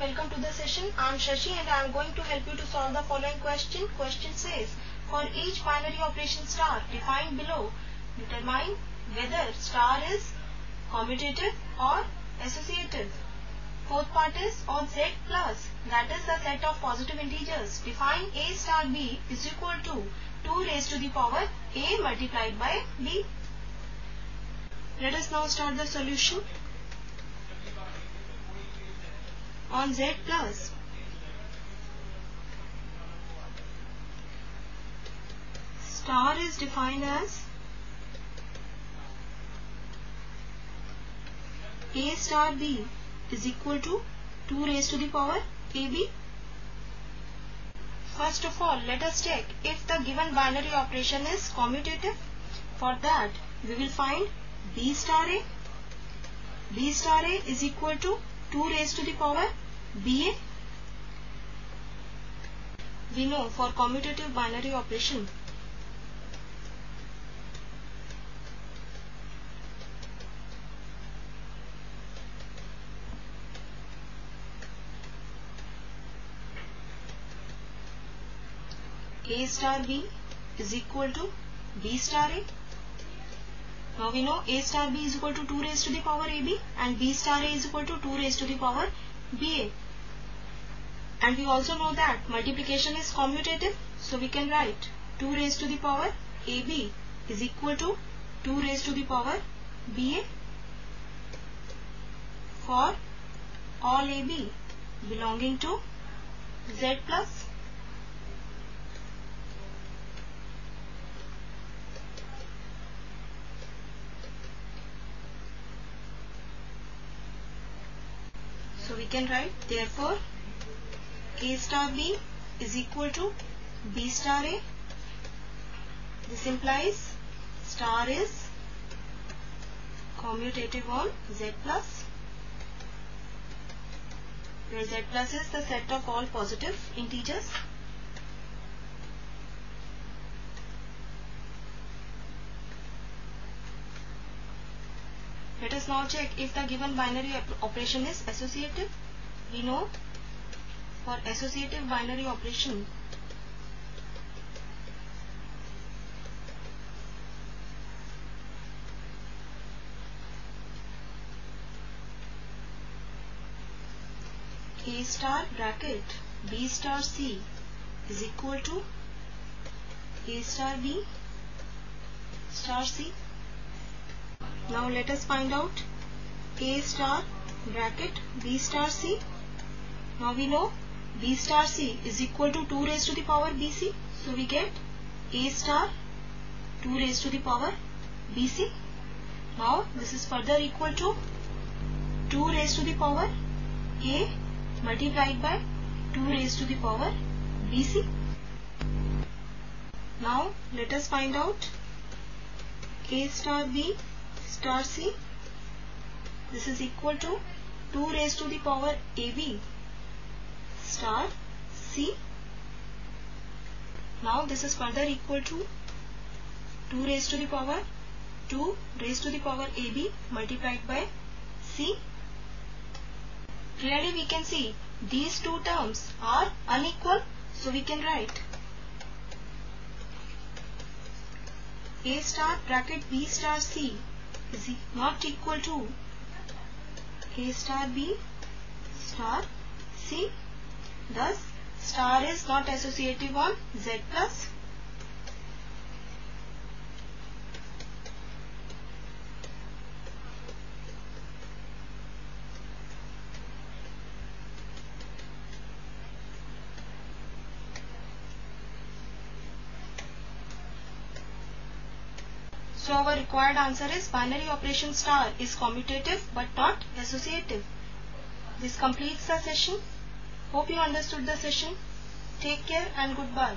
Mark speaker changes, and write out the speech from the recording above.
Speaker 1: welcome to the session. I am Shashi and I am going to help you to solve the following question. Question says, for each binary operation star defined below, determine whether star is commutative or associative. Fourth part is on Z plus, that is the set of positive integers. Define A star B is equal to 2 raised to the power A multiplied by B. Let us now start the solution. On Z plus, star is defined as A star B is equal to 2 raised to the power AB. First of all, let us check if the given binary operation is commutative. For that, we will find B star A. B star A is equal to 2 raised to the power BA. We know for commutative binary operation, A star B is equal to B star A. Now we know A star B is equal to 2 raised to the power AB and B star A is equal to 2 raised to the power BA. And we also know that multiplication is commutative. So we can write 2 raised to the power AB is equal to 2 raised to the power BA for all AB belonging to Z plus can write therefore A star B is equal to B star A. This implies star is commutative on Z plus where Z plus is the set of all positive integers. Us now check if the given binary op- operation is associative. We know for associative binary operation A star bracket B star C is equal to A star B star C now let us find out A star bracket B star C. Now we know B star C is equal to 2 raised to the power BC. So we get A star 2 raised to the power BC. Now this is further equal to 2 raised to the power A multiplied by 2 raised to the power BC. Now let us find out A star B star C. This is equal to 2 raised to the power AB star C. Now this is further equal to 2 raised to the power 2 raised to the power AB multiplied by C. Clearly we can see these two terms are unequal so we can write A star bracket B star C is not equal to A star B star C. Thus, star is not associative on Z plus. So our required answer is binary operation star is commutative but not associative. This completes the session. Hope you understood the session. Take care and goodbye.